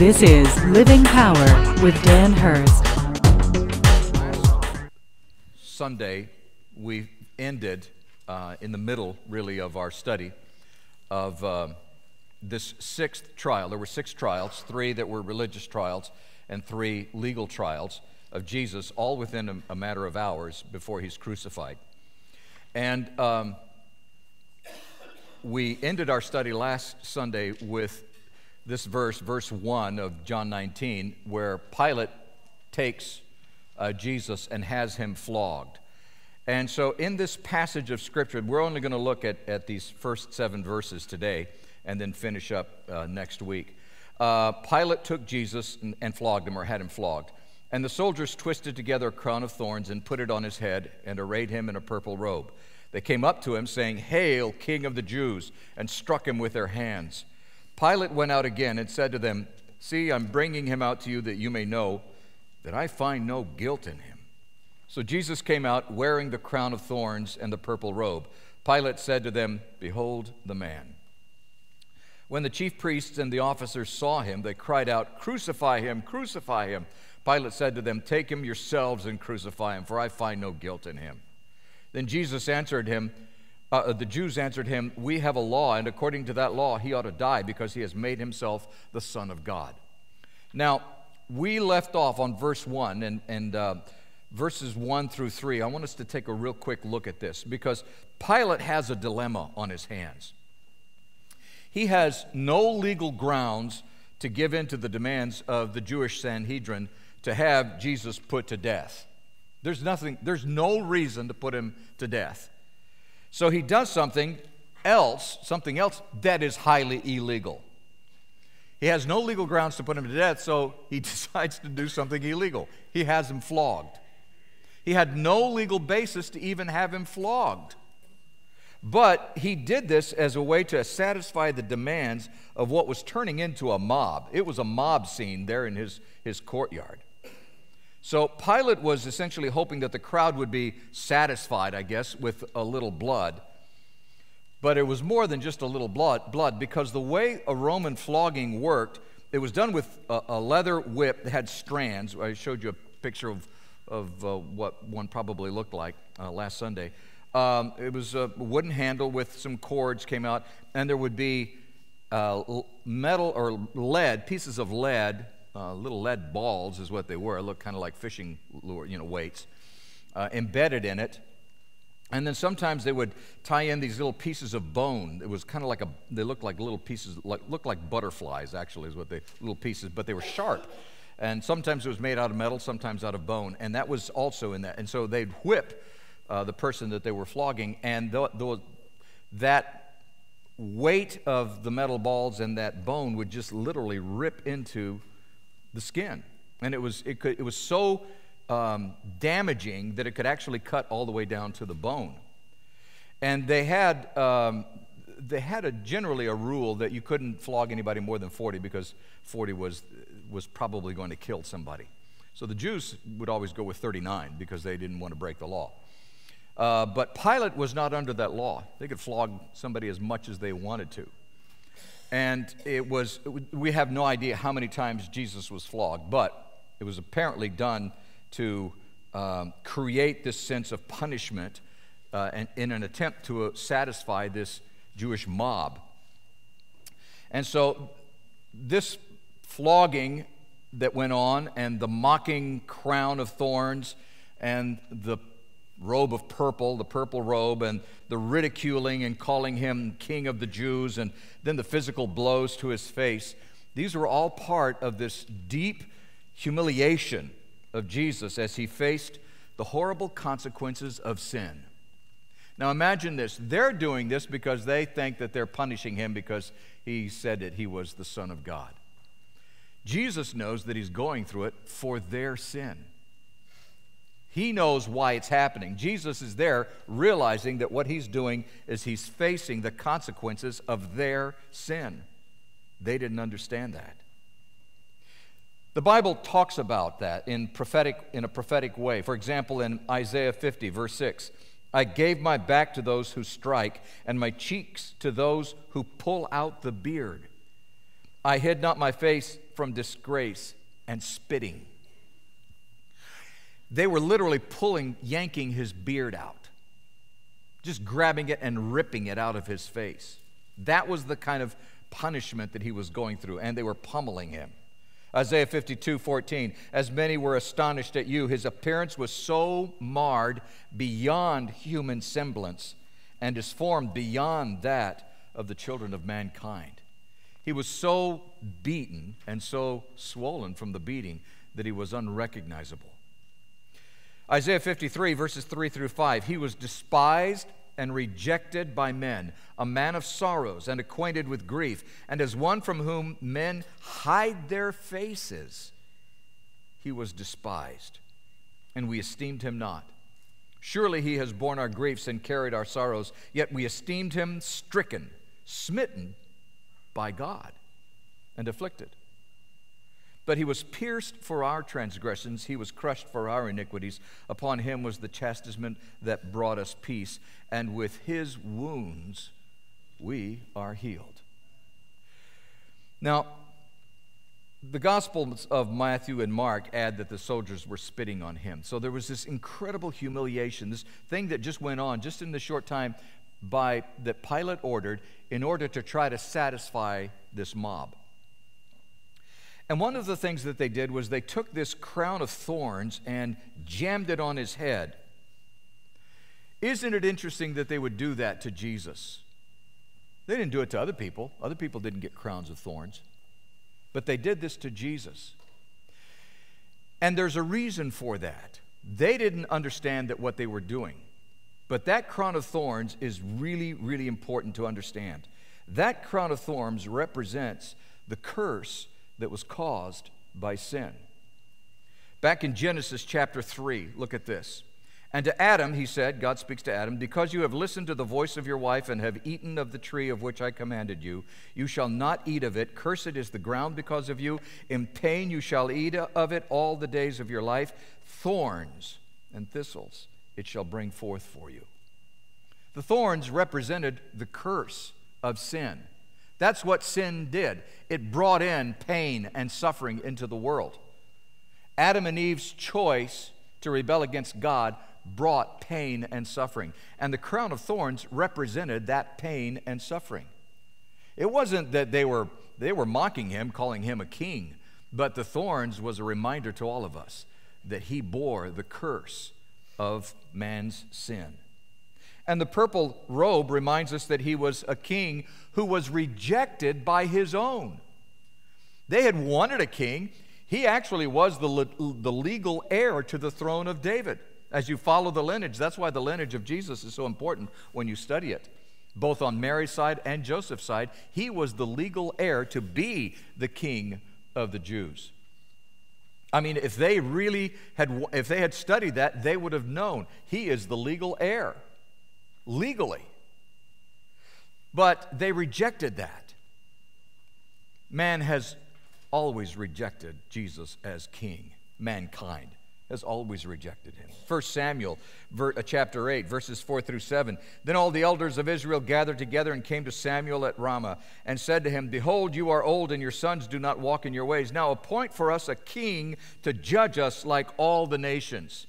This is Living Power with Dan Hurst. Sunday, we ended uh, in the middle, really, of our study of uh, this sixth trial. There were six trials, three that were religious trials, and three legal trials of Jesus, all within a, a matter of hours before he's crucified. And um, we ended our study last Sunday with this verse, verse 1 of John 19, where Pilate takes uh, Jesus and has him flogged. And so, in this passage of Scripture, we're only going to look at, at these first seven verses today and then finish up uh, next week. Uh, Pilate took Jesus and, and flogged him, or had him flogged. And the soldiers twisted together a crown of thorns and put it on his head and arrayed him in a purple robe. They came up to him, saying, Hail, King of the Jews, and struck him with their hands. Pilate went out again and said to them, See, I'm bringing him out to you that you may know that I find no guilt in him. So Jesus came out wearing the crown of thorns and the purple robe. Pilate said to them, Behold the man. When the chief priests and the officers saw him, they cried out, Crucify him, crucify him. Pilate said to them, Take him yourselves and crucify him, for I find no guilt in him. Then Jesus answered him, uh, uh, the Jews answered him, We have a law, and according to that law, he ought to die because he has made himself the Son of God. Now, we left off on verse 1 and, and uh, verses 1 through 3. I want us to take a real quick look at this because Pilate has a dilemma on his hands. He has no legal grounds to give in to the demands of the Jewish Sanhedrin to have Jesus put to death. There's nothing, there's no reason to put him to death. So he does something else, something else that is highly illegal. He has no legal grounds to put him to death, so he decides to do something illegal. He has him flogged. He had no legal basis to even have him flogged. But he did this as a way to satisfy the demands of what was turning into a mob. It was a mob scene there in his, his courtyard. So Pilate was essentially hoping that the crowd would be satisfied, I guess, with a little blood. But it was more than just a little blood, blood because the way a Roman flogging worked, it was done with a, a leather whip that had strands. I showed you a picture of, of uh, what one probably looked like uh, last Sunday. Um, it was a wooden handle with some cords came out, and there would be uh, metal or lead, pieces of lead uh, little lead balls is what they were. looked kind of like fishing lure, you know, weights uh, embedded in it. And then sometimes they would tie in these little pieces of bone. It was kind of like a, they looked like little pieces, like, looked like butterflies actually is what they, little pieces, but they were sharp. And sometimes it was made out of metal, sometimes out of bone. And that was also in that. And so they'd whip uh, the person that they were flogging, and the, that weight of the metal balls and that bone would just literally rip into the skin. And it was, it could, it was so um, damaging that it could actually cut all the way down to the bone. And they had, um, they had a, generally a rule that you couldn't flog anybody more than 40 because 40 was, was probably going to kill somebody. So the Jews would always go with 39 because they didn't want to break the law. Uh, but Pilate was not under that law. They could flog somebody as much as they wanted to. And it was, we have no idea how many times Jesus was flogged, but it was apparently done to um, create this sense of punishment uh, and, in an attempt to uh, satisfy this Jewish mob. And so, this flogging that went on, and the mocking crown of thorns, and the robe of purple, the purple robe, and the ridiculing and calling him king of the Jews, and then the physical blows to his face. These were all part of this deep humiliation of Jesus as he faced the horrible consequences of sin. Now imagine this. They're doing this because they think that they're punishing him because he said that he was the Son of God. Jesus knows that he's going through it for their sin. He knows why it's happening. Jesus is there realizing that what he's doing is he's facing the consequences of their sin. They didn't understand that. The Bible talks about that in, prophetic, in a prophetic way. For example, in Isaiah 50, verse 6, I gave my back to those who strike, and my cheeks to those who pull out the beard. I hid not my face from disgrace and spitting. They were literally pulling, yanking his beard out, just grabbing it and ripping it out of his face. That was the kind of punishment that he was going through, and they were pummeling him. Isaiah 52 14, as many were astonished at you, his appearance was so marred beyond human semblance, and his form beyond that of the children of mankind. He was so beaten and so swollen from the beating that he was unrecognizable. Isaiah 53, verses 3 through 5, he was despised and rejected by men, a man of sorrows and acquainted with grief, and as one from whom men hide their faces, he was despised, and we esteemed him not. Surely he has borne our griefs and carried our sorrows, yet we esteemed him stricken, smitten by God, and afflicted. But he was pierced for our transgressions, he was crushed for our iniquities. Upon him was the chastisement that brought us peace, and with his wounds we are healed. Now, the Gospels of Matthew and Mark add that the soldiers were spitting on him. So there was this incredible humiliation, this thing that just went on just in the short time by that Pilate ordered in order to try to satisfy this mob. And one of the things that they did was they took this crown of thorns and jammed it on his head. Isn't it interesting that they would do that to Jesus? They didn't do it to other people. Other people didn't get crowns of thorns. But they did this to Jesus. And there's a reason for that. They didn't understand that what they were doing. But that crown of thorns is really, really important to understand. That crown of thorns represents the curse that was caused by sin. Back in Genesis chapter 3, look at this. And to Adam, he said, God speaks to Adam, because you have listened to the voice of your wife and have eaten of the tree of which I commanded you, you shall not eat of it. Cursed is the ground because of you. In pain you shall eat of it all the days of your life. Thorns and thistles it shall bring forth for you. The thorns represented the curse of sin. That's what sin did. It brought in pain and suffering into the world. Adam and Eve's choice to rebel against God brought pain and suffering. And the crown of thorns represented that pain and suffering. It wasn't that they were, they were mocking him, calling him a king, but the thorns was a reminder to all of us that he bore the curse of man's sin. And the purple robe reminds us that he was a king who was rejected by his own. They had wanted a king. He actually was the, le- the legal heir to the throne of David. As you follow the lineage, that's why the lineage of Jesus is so important when you study it. Both on Mary's side and Joseph's side, he was the legal heir to be the king of the Jews. I mean, if they really had, if they had studied that, they would have known he is the legal heir legally. But they rejected that. Man has always rejected Jesus as king. Mankind has always rejected him. 1 Samuel uh, chapter 8, verses 4 through 7. Then all the elders of Israel gathered together and came to Samuel at Ramah and said to him, Behold, you are old, and your sons do not walk in your ways. Now appoint for us a king to judge us like all the nations.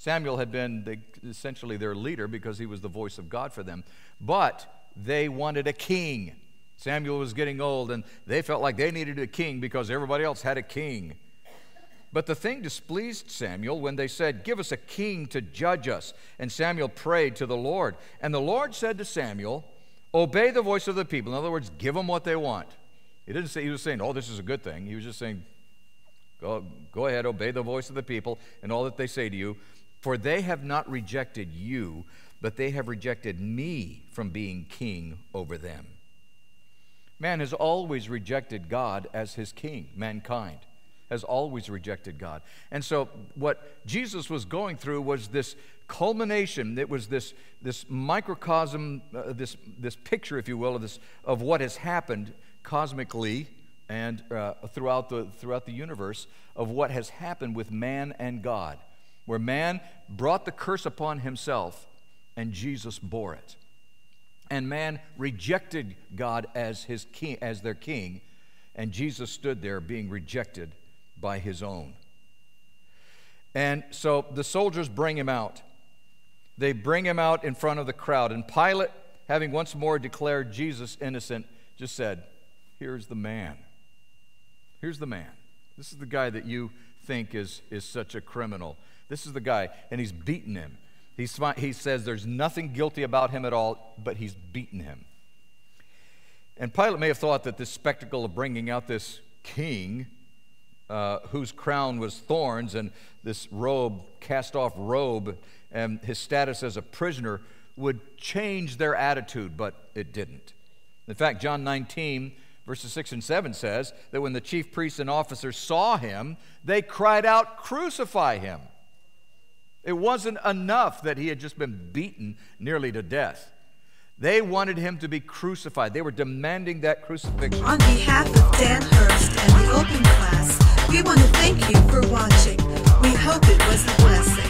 Samuel had been the, essentially their leader because he was the voice of God for them. But they wanted a king. Samuel was getting old, and they felt like they needed a king because everybody else had a king. But the thing displeased Samuel when they said, Give us a king to judge us. And Samuel prayed to the Lord. And the Lord said to Samuel, Obey the voice of the people. In other words, give them what they want. He didn't say, he was saying, Oh, this is a good thing. He was just saying, Go, go ahead, obey the voice of the people and all that they say to you. For they have not rejected you, but they have rejected me from being king over them. Man has always rejected God as his king, mankind has always rejected God. And so, what Jesus was going through was this culmination, it was this, this microcosm, uh, this, this picture, if you will, of, this, of what has happened cosmically and uh, throughout, the, throughout the universe of what has happened with man and God where man brought the curse upon himself and Jesus bore it. And man rejected God as his king, as their king, and Jesus stood there being rejected by his own. And so the soldiers bring him out. They bring him out in front of the crowd, and Pilate, having once more declared Jesus innocent, just said, Here's the man. Here's the man. This is the guy that you think is, is such a criminal. This is the guy, and he's beaten him. He's, he says there's nothing guilty about him at all, but he's beaten him. And Pilate may have thought that this spectacle of bringing out this king, uh, whose crown was thorns, and this robe, cast off robe, and his status as a prisoner would change their attitude, but it didn't. In fact, John 19, verses 6 and 7 says that when the chief priests and officers saw him, they cried out, Crucify him. It wasn't enough that he had just been beaten nearly to death. They wanted him to be crucified. They were demanding that crucifixion. On behalf of Dan Hurst and the Open Class, we want to thank you for watching. We hope it was a blessing.